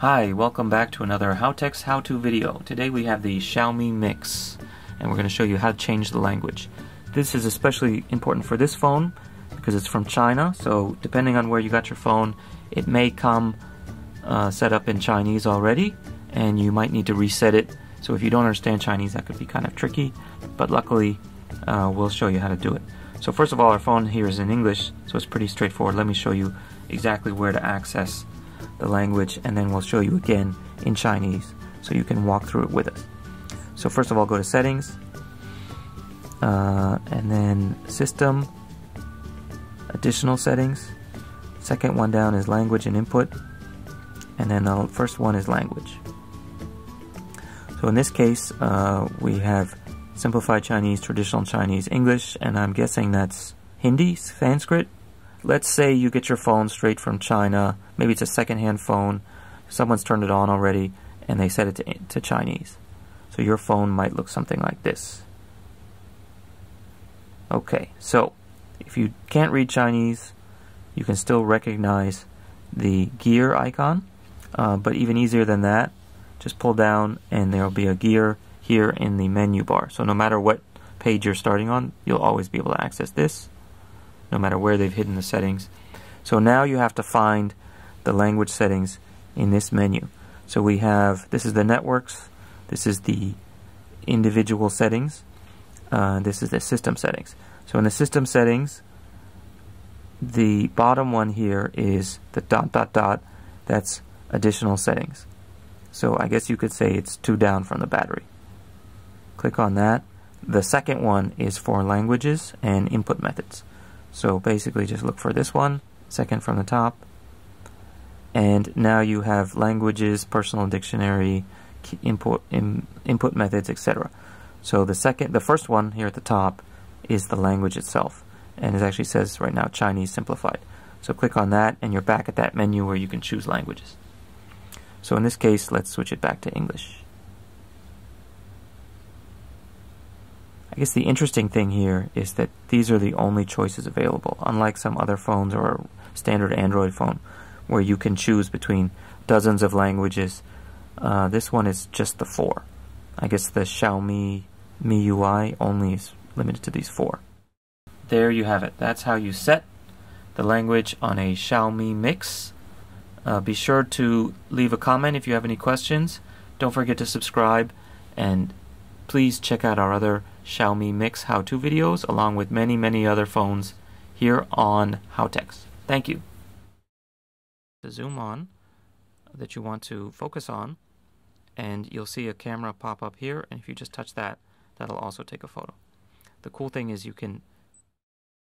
Hi, welcome back to another HowTechs how-to video. Today we have the Xiaomi Mix, and we're going to show you how to change the language. This is especially important for this phone because it's from China, so depending on where you got your phone, it may come uh, set up in Chinese already, and you might need to reset it. So if you don't understand Chinese, that could be kind of tricky, but luckily uh, we'll show you how to do it. So first of all, our phone here is in English, so it's pretty straightforward. Let me show you exactly where to access the language and then we'll show you again in Chinese so you can walk through it with us. So first of all go to settings uh, and then system additional settings second one down is language and input and then the first one is language. So in this case uh, we have simplified Chinese, traditional Chinese, English and I'm guessing that's Hindi, Sanskrit let's say you get your phone straight from China, maybe it's a secondhand phone, someone's turned it on already, and they set it to, to Chinese. So your phone might look something like this. Okay, so if you can't read Chinese, you can still recognize the gear icon, uh, but even easier than that, just pull down and there will be a gear here in the menu bar. So no matter what page you're starting on, you'll always be able to access this no matter where they've hidden the settings. So now you have to find the language settings in this menu. So we have, this is the networks, this is the individual settings, uh, this is the system settings. So in the system settings, the bottom one here is the dot dot dot, that's additional settings. So I guess you could say it's two down from the battery. Click on that. The second one is for languages and input methods. So basically just look for this one, second from the top. And now you have languages, personal dictionary, input, in, input methods, etc. So the second, the first one here at the top is the language itself. And it actually says right now Chinese simplified. So click on that and you're back at that menu where you can choose languages. So in this case, let's switch it back to English. I guess the interesting thing here is that these are the only choices available, unlike some other phones or standard Android phone where you can choose between dozens of languages. Uh, this one is just the four. I guess the Xiaomi MIUI only is limited to these four. There you have it. That's how you set the language on a Xiaomi Mix. Uh, be sure to leave a comment if you have any questions. Don't forget to subscribe and please check out our other Xiaomi Mix how-to videos along with many, many other phones here on HowTechs. Thank you. The zoom on that you want to focus on and you'll see a camera pop up here and if you just touch that that'll also take a photo. The cool thing is you can